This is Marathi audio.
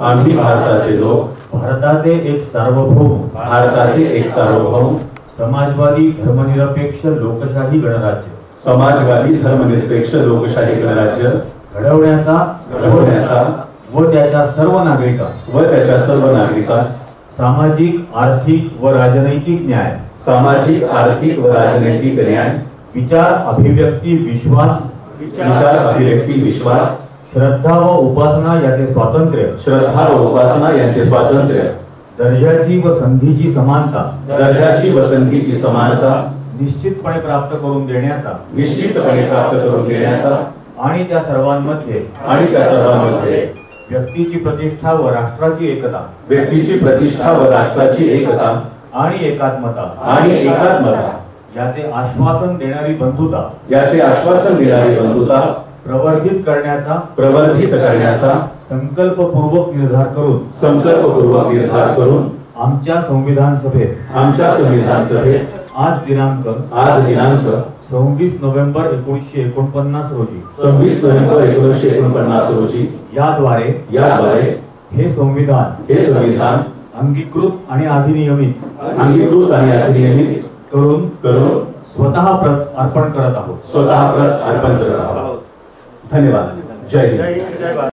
आम्ही भारताचे लोक. भारताचे एक सार्वभौम. भारताचे एक सार्वभौम. समाजवादी धर्मनिरपेक्ष लोकशाही गणराज्य. समाजवादी धर्मनिरपेक्ष लोकशाही गणराज्य. घडवण्याचा घडवण्याचा. व त्याच्या सर्व नागरिकांस. व त्याच्या सर्व नागरिकांस. सामाजिक आर्थिक व राजनैतिक न्याय. सामाजिक आर्थिक व राजनैतिक न्याय. विचार अभिव्यक्ती विश्वास. विचार अभिव्यक्ती विश्वास. श्रद्धा व उपासना याचे स्वातंत्र्य. श्रद्धा व उपासना यांचे स्वातंत्र्य. दर्जाची व संधीची समानता. दर्जाची व संधीची समानता. निश्चितपणे प्राप्त करून देण्याचा. निश्चितपणे प्राप्त करून देण्याचा. आणि त्या सर्वांमध्ये. आणि त्या सर्वांमध्ये. व्यक्तीची प्रतिष्ठा व राष्ट्राची एकता. व्यक्तीची प्रतिष्ठा व राष्ट्राची एकता. आणि एकात्मता. आणि एकात्मता. याचे आश्वासन देणारी बंधुता. याचे आश्वासन देणारी बंधुता. प्रवर्धित करण्याचा प्रवर्धित करण्याचा संकल्पपूर्वक निर्धार करून संकल्पपूर्वक निर्धार करून आमच्या संविधान सभेत आमच्या संविधान सभेत आज दिनांक आज दिनांक सव्वीस नोव्हेंबर एकोणीसशे एकोणपन्नास रोजी सव्वीस नोव्हेंबर एकोणीसशे एकोणपन्नास रोजी याद्वारे याद्वारे हे संविधान हे संविधान अंगीकृत आणि अधिनियमित अंगीकृत आणि अधिनियमित करून करून स्वतः प्रत अर्पण करत आहोत. स्वतः प्रत अर्पण करत आहोत. धन्यवाद. जय हिंद.